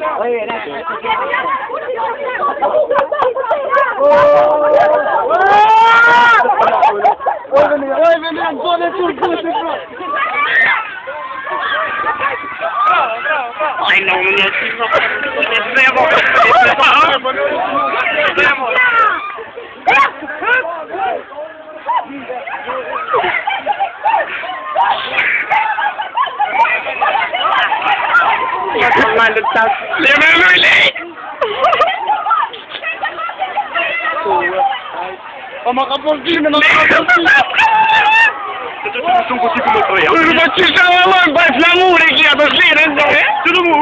Oye, na. Oye, venido, pone tu puto, Ay, no, no, no, no, Normaler Tag. Der Möbelin! Oh, makapagkina, makapagkina! Tutulong ko si Kumotoy. Ano ba siya sa eu bas na muri kaya to siya? Tulong mo!